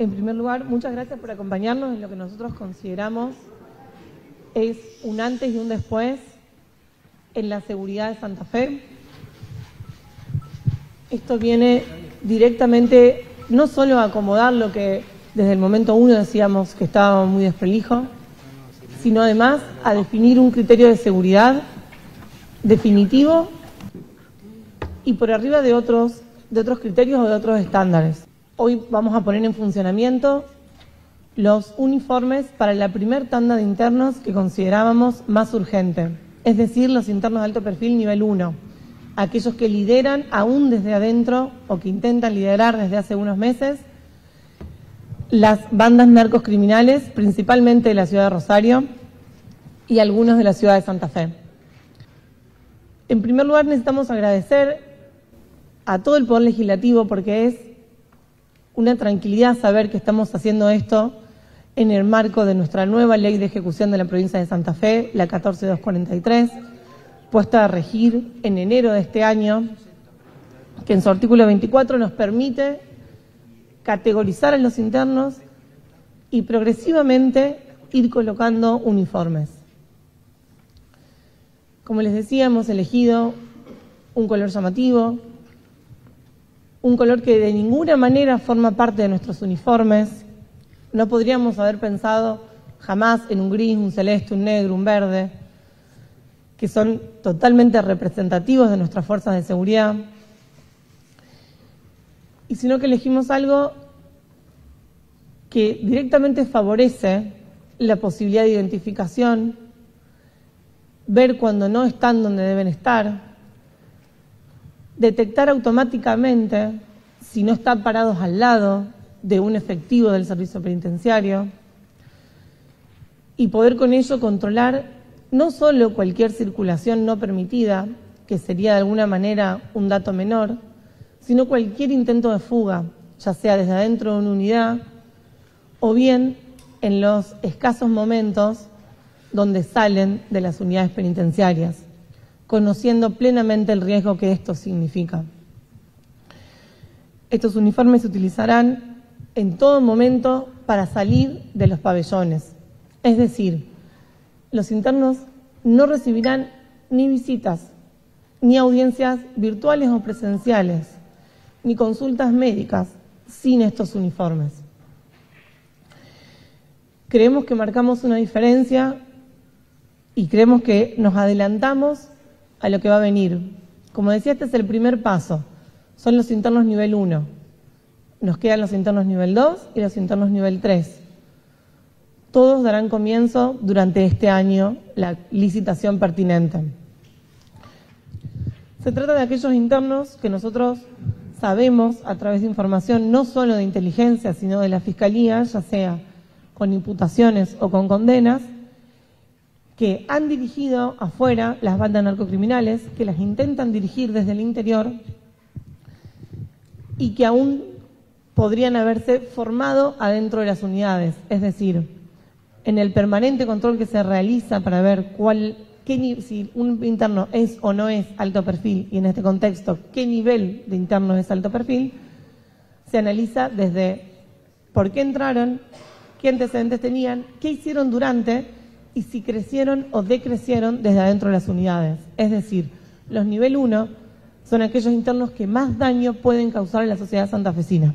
En primer lugar, muchas gracias por acompañarnos en lo que nosotros consideramos es un antes y un después en la seguridad de Santa Fe. Esto viene directamente no solo a acomodar lo que desde el momento uno decíamos que estaba muy desprolijo, sino además a definir un criterio de seguridad definitivo y por arriba de otros, de otros criterios o de otros estándares. Hoy vamos a poner en funcionamiento los uniformes para la primer tanda de internos que considerábamos más urgente, es decir, los internos de alto perfil nivel 1, aquellos que lideran aún desde adentro o que intentan liderar desde hace unos meses las bandas narcos criminales, principalmente de la ciudad de Rosario y algunos de la ciudad de Santa Fe. En primer lugar, necesitamos agradecer a todo el Poder Legislativo porque es una tranquilidad saber que estamos haciendo esto en el marco de nuestra nueva ley de ejecución de la provincia de Santa Fe, la 14243, puesta a regir en enero de este año, que en su artículo 24 nos permite categorizar a los internos y progresivamente ir colocando uniformes. Como les decía, hemos elegido un color llamativo, un color que de ninguna manera forma parte de nuestros uniformes. No podríamos haber pensado jamás en un gris, un celeste, un negro, un verde, que son totalmente representativos de nuestras fuerzas de seguridad y sino que elegimos algo que directamente favorece la posibilidad de identificación, ver cuando no están donde deben estar, detectar automáticamente si no están parados al lado de un efectivo del servicio penitenciario y poder con ello controlar no solo cualquier circulación no permitida, que sería de alguna manera un dato menor, sino cualquier intento de fuga, ya sea desde adentro de una unidad o bien en los escasos momentos donde salen de las unidades penitenciarias, conociendo plenamente el riesgo que esto significa. Estos uniformes se utilizarán en todo momento para salir de los pabellones, es decir, los internos no recibirán ni visitas, ni audiencias virtuales o presenciales, ni consultas médicas sin estos uniformes. Creemos que marcamos una diferencia y creemos que nos adelantamos a lo que va a venir. Como decía, este es el primer paso. Son los internos nivel 1. Nos quedan los internos nivel 2 y los internos nivel 3. Todos darán comienzo durante este año la licitación pertinente. Se trata de aquellos internos que nosotros sabemos a través de información no solo de inteligencia, sino de la Fiscalía, ya sea con imputaciones o con condenas, que han dirigido afuera las bandas narcocriminales, que las intentan dirigir desde el interior y que aún podrían haberse formado adentro de las unidades, es decir, en el permanente control que se realiza para ver cuál si un interno es o no es alto perfil y en este contexto qué nivel de interno es alto perfil, se analiza desde por qué entraron, qué antecedentes tenían, qué hicieron durante y si crecieron o decrecieron desde adentro de las unidades. Es decir, los nivel 1 son aquellos internos que más daño pueden causar en la sociedad santafesina.